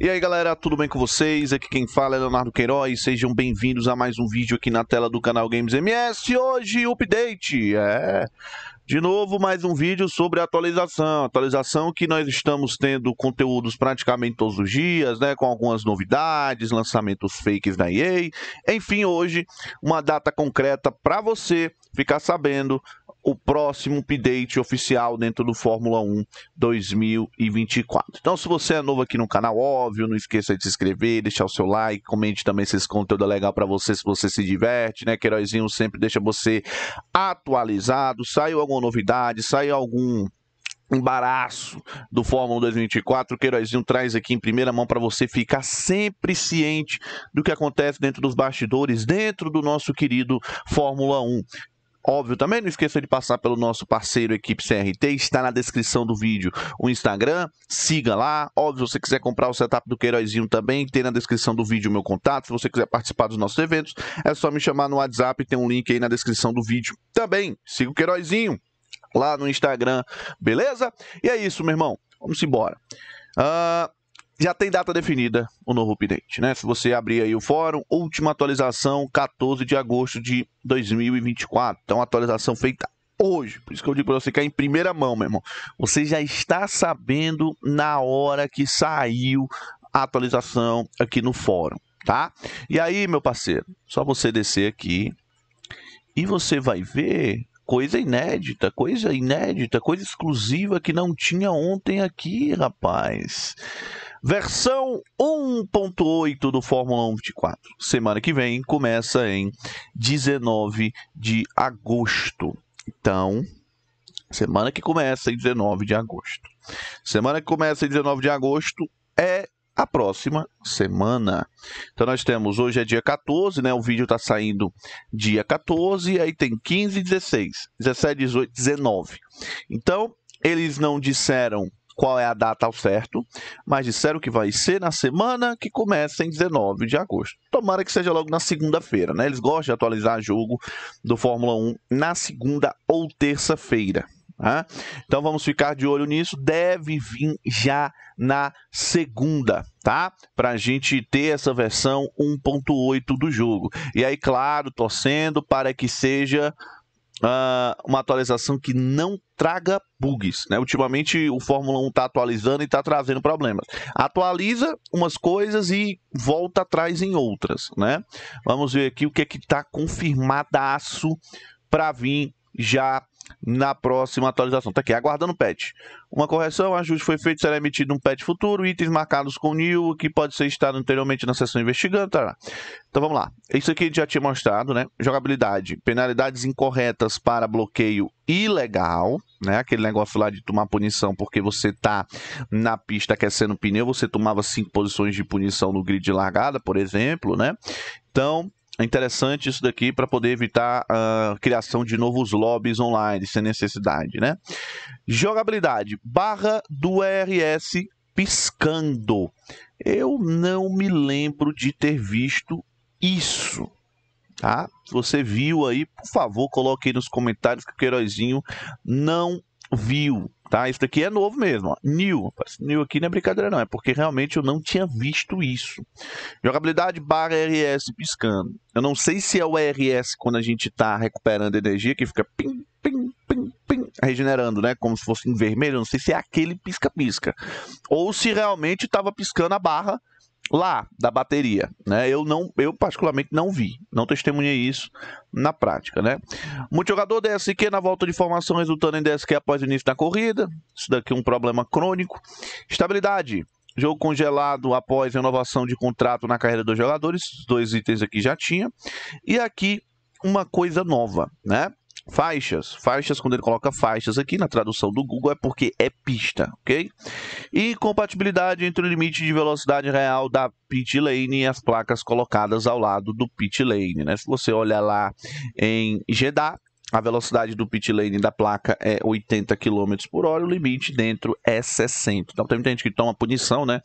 E aí galera, tudo bem com vocês? Aqui quem fala é Leonardo Queiroz, sejam bem-vindos a mais um vídeo aqui na tela do canal Games MS. Hoje, update, é... De novo, mais um vídeo sobre atualização. Atualização que nós estamos tendo conteúdos praticamente todos os dias, né? Com algumas novidades, lançamentos fakes da EA. Enfim, hoje, uma data concreta para você ficar sabendo o próximo update oficial dentro do Fórmula 1 2024. Então, se você é novo aqui no canal, óbvio, não esqueça de se inscrever, deixar o seu like, comente também se esse conteúdo é legal para você, se você se diverte, né? Queirozinho sempre deixa você atualizado. Saiu alguma novidade, saiu algum embaraço do Fórmula 2024, o Queirozinho traz aqui em primeira mão para você ficar sempre ciente do que acontece dentro dos bastidores, dentro do nosso querido Fórmula 1. Óbvio, também não esqueça de passar pelo nosso parceiro Equipe CRT, está na descrição do vídeo o Instagram, siga lá. Óbvio, se você quiser comprar o setup do Queirozinho também, tem na descrição do vídeo o meu contato. Se você quiser participar dos nossos eventos, é só me chamar no WhatsApp, tem um link aí na descrição do vídeo. Também, siga o Queirozinho lá no Instagram, beleza? E é isso, meu irmão, vamos embora. Uh, já tem data definida o novo update, né? Se você abrir aí o fórum, última atualização 14 de agosto de 2024. Então, atualização feita hoje. Por isso que eu digo para você que é em primeira mão, meu irmão. Você já está sabendo na hora que saiu a atualização aqui no fórum, tá? E aí, meu parceiro, só você descer aqui e você vai ver coisa inédita, coisa inédita, coisa exclusiva que não tinha ontem aqui, rapaz. Versão 1.8 do Fórmula 1 24. Semana que vem começa em 19 de agosto. Então, semana que começa em 19 de agosto. Semana que começa em 19 de agosto é a próxima semana. Então nós temos, hoje é dia 14, né? O vídeo está saindo dia 14, aí tem 15 e 16, 17, 18, 19. Então, eles não disseram qual é a data ao certo, mas disseram que vai ser na semana que começa em 19 de agosto. Tomara que seja logo na segunda-feira, né? Eles gostam de atualizar jogo do Fórmula 1 na segunda ou terça-feira. Tá? Então vamos ficar de olho nisso. Deve vir já na segunda, tá? Para a gente ter essa versão 1.8 do jogo. E aí, claro, torcendo para que seja uh, uma atualização que não traga bugs. Né? Ultimamente o Fórmula 1 está atualizando e está trazendo problemas. Atualiza umas coisas e volta atrás em outras. Né? Vamos ver aqui o que é está confirmadaço para vir já na próxima atualização. Tá aqui, aguardando o patch. Uma correção, ajuste foi feito, será emitido um patch futuro, itens marcados com new, que pode ser estado anteriormente na sessão investigando. Tá? Então vamos lá. Isso aqui a gente já tinha mostrado, né? Jogabilidade, penalidades incorretas para bloqueio ilegal, né? Aquele negócio lá de tomar punição porque você tá na pista aquecendo pneu, você tomava cinco posições de punição no grid de largada, por exemplo, né? Então, é interessante isso daqui para poder evitar a criação de novos lobbies online sem necessidade, né? Jogabilidade, barra do ERS piscando. Eu não me lembro de ter visto isso, tá? Se você viu aí, por favor, coloque aí nos comentários que o Queirozinho não viu, tá? Isso daqui é novo mesmo, ó. New. New aqui não é brincadeira não, é porque realmente eu não tinha visto isso. Jogabilidade barra RS piscando. Eu não sei se é o RS quando a gente está recuperando energia, que fica pim, pim, pim, pim, regenerando, né? Como se fosse em vermelho. Eu não sei se é aquele pisca-pisca. Ou se realmente estava piscando a barra lá da bateria, né? Eu não, eu particularmente não vi, não testemunhei isso na prática, né? Multijogador DSQ na volta de formação resultando em DSQ após o início da corrida. Isso daqui é um problema crônico. Estabilidade. Jogo congelado após renovação de contrato na carreira dos jogadores. Dois itens aqui já tinha. E aqui uma coisa nova, né? Faixas. Faixas, quando ele coloca faixas aqui na tradução do Google, é porque é pista, ok? E compatibilidade entre o limite de velocidade real da pit lane e as placas colocadas ao lado do pit lane, né? Se você olhar lá em Jeddah, a velocidade do pit lane da placa é 80 km por hora, o limite dentro é 60. Então tem muita gente que toma punição, né?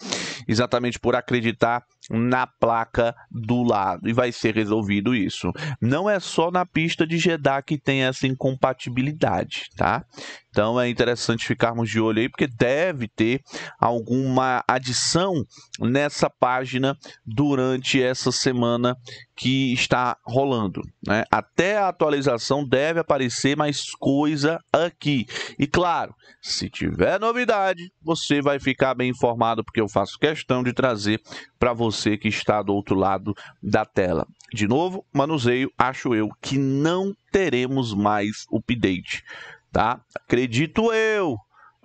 Exatamente por acreditar na placa do lado e vai ser resolvido isso. Não é só na pista de Jeddah que tem essa incompatibilidade, tá? Então é interessante ficarmos de olho aí, porque deve ter alguma adição nessa página durante essa semana que está rolando. Né? Até a atualização deve aparecer mais coisa aqui. E claro, se tiver novidade, você vai ficar bem informado, porque eu faço questão de trazer para você que está do outro lado da tela. De novo, manuseio, acho eu que não teremos mais update tá? Acredito eu.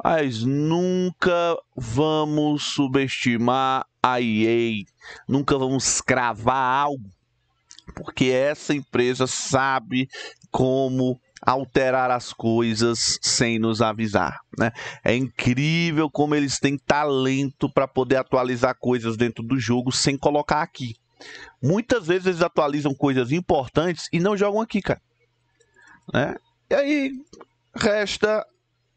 Mas nunca vamos subestimar a EA, nunca vamos cravar algo, porque essa empresa sabe como alterar as coisas sem nos avisar. Né? É incrível como eles têm talento para poder atualizar coisas dentro do jogo sem colocar aqui. Muitas vezes eles atualizam coisas importantes e não jogam aqui, cara. Né? E aí Resta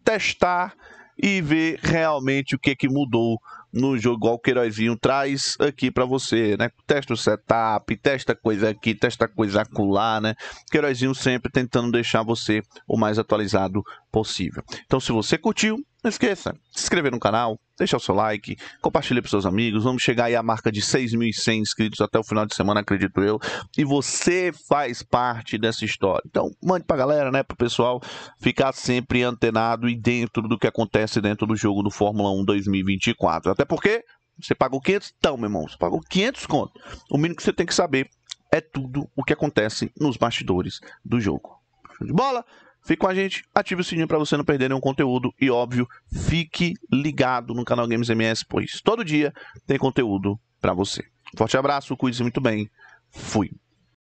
testar e ver realmente o que, que mudou no jogo, igual o Queirozinho traz aqui para você, né? Testa o setup, testa coisa aqui, testa coisa acolá, né? Queirozinho sempre tentando deixar você o mais atualizado possível. Então, se você curtiu, não esqueça, se inscrever no canal, deixar o seu like, compartilhe para seus amigos. Vamos chegar aí à marca de 6.100 inscritos até o final de semana, acredito eu. E você faz parte dessa história. Então, mande para a galera, né, para o pessoal ficar sempre antenado e dentro do que acontece dentro do jogo do Fórmula 1 2024. Até porque você pagou 500, então, meu irmão, você pagou 500 conto. O mínimo que você tem que saber é tudo o que acontece nos bastidores do jogo. Show de bola? Fique com a gente, ative o sininho para você não perder nenhum conteúdo e, óbvio, fique ligado no canal Games MS, pois todo dia tem conteúdo para você. Forte abraço, cuide-se muito bem. Fui.